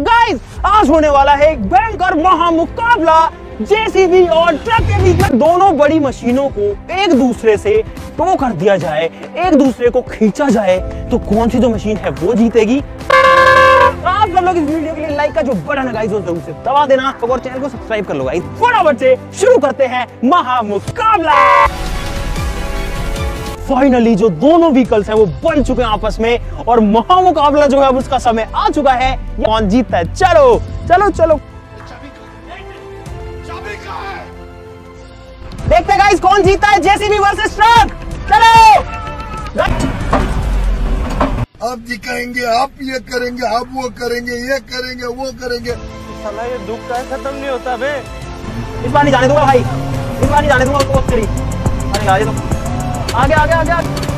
Guys आज होने वाला है एक भयंकर महामुकाबला। जेसीबी और ट्रक के बीच में दोनों बड़ी मशीनों को एक दूसरे से टो कर दिया जाए, एक दूसरे को खींचा जाए तो कौन सी जो मशीन है वो जीतेगी? आप सब लोग इस वीडियो के लिए लाइक का जो बटन है गाइस ज़रूर से दबा देना। और चैनल को सब्सक्राइब कर लो गाइस फटाफट से शुरू करते हैं महामुकाबला। फाइनली जो दोनों व्हीकल्स हैं वो बन चुके हैं आपस में और महामुकाबला जो है अब उसका समय आ चुका है। कौन जीतता है? चलो चलो चलो। देखते गाइस कौन जीतता है? जेसीबी वर्सेस ट्रक चलो। आप दिखाएँगे आप ये करेंगे आप वो करेंगे ये करेंगे वो करेंगे। साला ये दुख का खत्म नहीं होता बे। इस बार नहीं जाने दूँगा भाई। इस बार नहीं जाने दूँगा उसको तेरी अरे आगे तो आगे आगे आगे आगे।